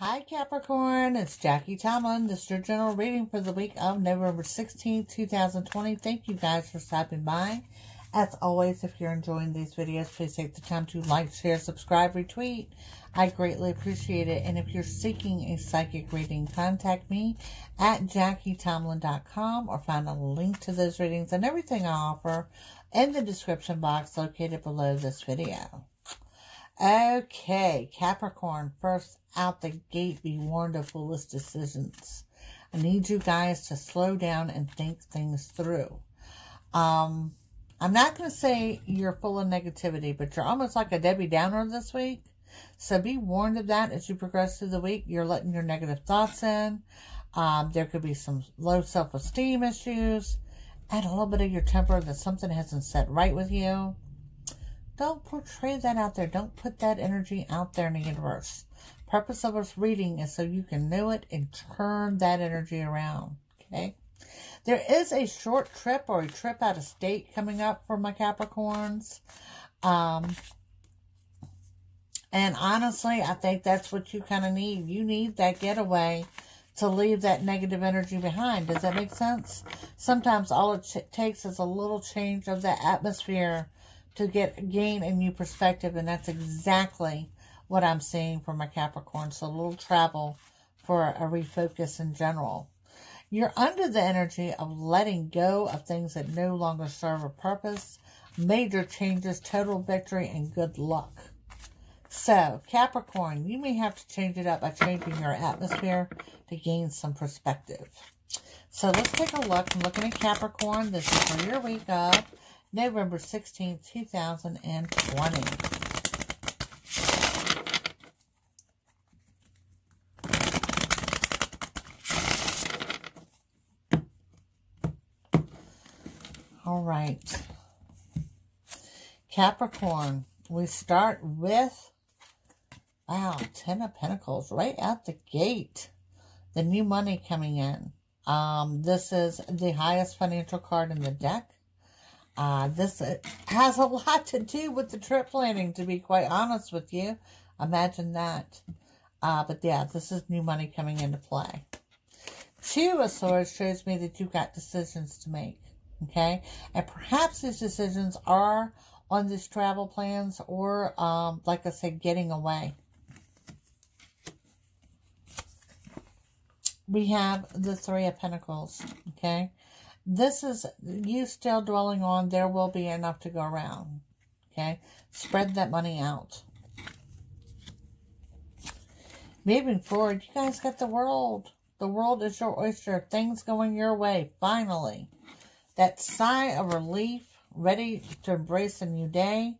Hi Capricorn, it's Jackie Tomlin. This is your general reading for the week of November 16, 2020. Thank you guys for stopping by. As always, if you're enjoying these videos, please take the time to like, share, subscribe, retweet. I greatly appreciate it. And if you're seeking a psychic reading, contact me at JackieTomlin.com or find a link to those readings and everything I offer in the description box located below this video. Okay, Capricorn, first out the gate, be warned of foolish decisions. I need you guys to slow down and think things through. Um, I'm not going to say you're full of negativity, but you're almost like a Debbie Downer this week. So be warned of that as you progress through the week. You're letting your negative thoughts in. Um, there could be some low self-esteem issues and a little bit of your temper that something hasn't set right with you. Don't portray that out there. Don't put that energy out there in the universe. Purpose of us reading is so you can know it and turn that energy around. Okay. There is a short trip or a trip out of state coming up for my Capricorns. Um, and honestly, I think that's what you kind of need. You need that getaway to leave that negative energy behind. Does that make sense? Sometimes all it takes is a little change of the atmosphere to get gain a new perspective, and that's exactly what I'm seeing for my Capricorn. So a little travel for a refocus in general. You're under the energy of letting go of things that no longer serve a purpose, major changes, total victory, and good luck. So, Capricorn, you may have to change it up by changing your atmosphere to gain some perspective. So, let's take a look. I'm looking at Capricorn. This is for your week of November 16, 2020. All right. Capricorn, we start with, wow, Ten of Pentacles right out the gate. The new money coming in. Um, this is the highest financial card in the deck. Uh, this has a lot to do with the trip planning, to be quite honest with you. Imagine that. Uh, but yeah, this is new money coming into play. Two of Swords shows me that you've got decisions to make. Okay? And perhaps these decisions are on these travel plans or, um, like I said, getting away. We have the Three of Pentacles. Okay? This is you still dwelling on there will be enough to go around. Okay? Spread that money out. Moving forward, you guys got the world. The world is your oyster. Things going your way, finally. That sigh of relief, ready to embrace a new day.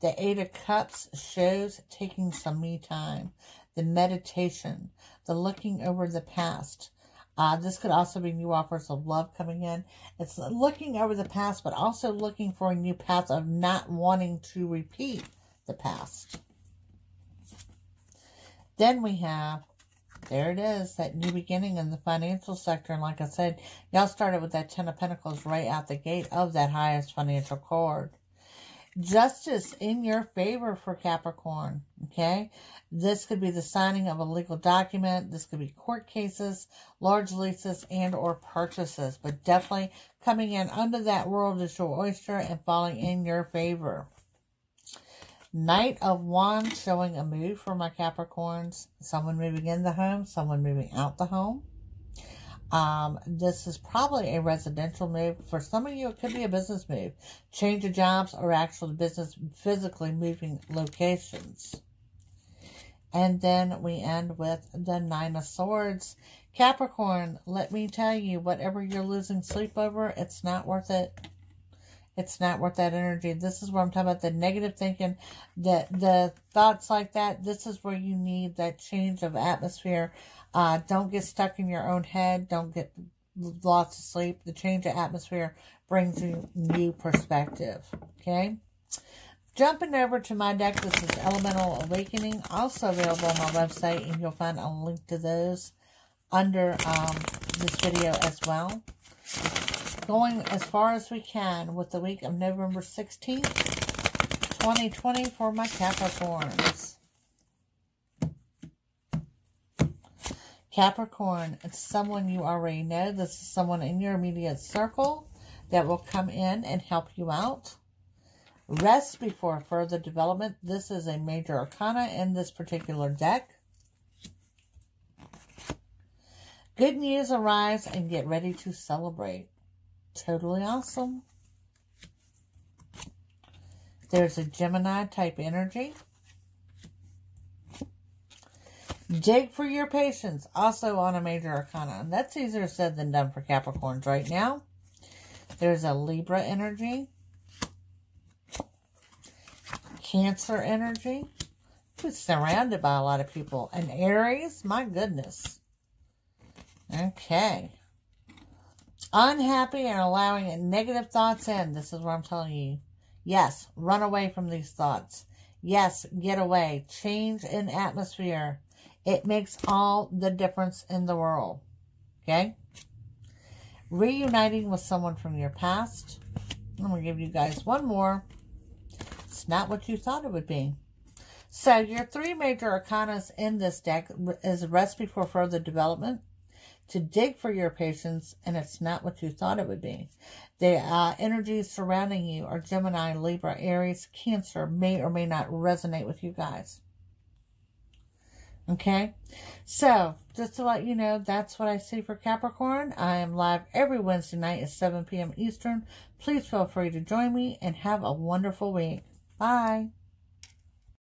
The Eight of Cups shows taking some me time. The meditation, the looking over the past, uh, this could also be new offers of love coming in. It's looking over the past, but also looking for a new path of not wanting to repeat the past. Then we have, there it is, that new beginning in the financial sector. And like I said, y'all started with that Ten of Pentacles right out the gate of that highest financial card justice in your favor for Capricorn. Okay. This could be the signing of a legal document. This could be court cases, large leases, and or purchases. But definitely coming in under that world is your oyster and falling in your favor. Knight of Wands showing a move for my Capricorns. Someone moving in the home, someone moving out the home. Um, this is probably a residential move. For some of you, it could be a business move. Change of jobs or actual business physically moving locations. And then we end with the Nine of Swords. Capricorn, let me tell you, whatever you're losing sleep over, it's not worth it. It's not worth that energy. This is where I'm talking about the negative thinking, the, the thoughts like that. This is where you need that change of atmosphere. Uh, don't get stuck in your own head. Don't get lots of sleep. The change of atmosphere brings you new perspective. Okay? Jumping over to my deck, this is Elemental Awakening, also available on my website, and you'll find a link to those under um, this video as well. Going as far as we can with the week of November 16th, 2020 for my Capricorns. Capricorn, it's someone you already know. This is someone in your immediate circle that will come in and help you out. Rest before further development. This is a major arcana in this particular deck. Good news arrives and get ready to celebrate. Totally awesome. There's a Gemini type energy. Dig for your patience, also on a major arcana. That's easier said than done for Capricorns right now. There's a Libra energy. Cancer energy. It's surrounded by a lot of people. And Aries, my goodness. Okay. Unhappy and allowing negative thoughts in. This is what I'm telling you. Yes, run away from these thoughts. Yes, get away. Change in atmosphere. It makes all the difference in the world. Okay? Reuniting with someone from your past. I'm going to give you guys one more. It's not what you thought it would be. So your three major arcanas in this deck is a recipe for further development, to dig for your patience, and it's not what you thought it would be. The uh, energies surrounding you are Gemini, Libra, Aries, Cancer may or may not resonate with you guys. Okay, so just to let you know, that's what I see for Capricorn. I am live every Wednesday night at 7 p.m. Eastern. Please feel free to join me and have a wonderful week. Bye.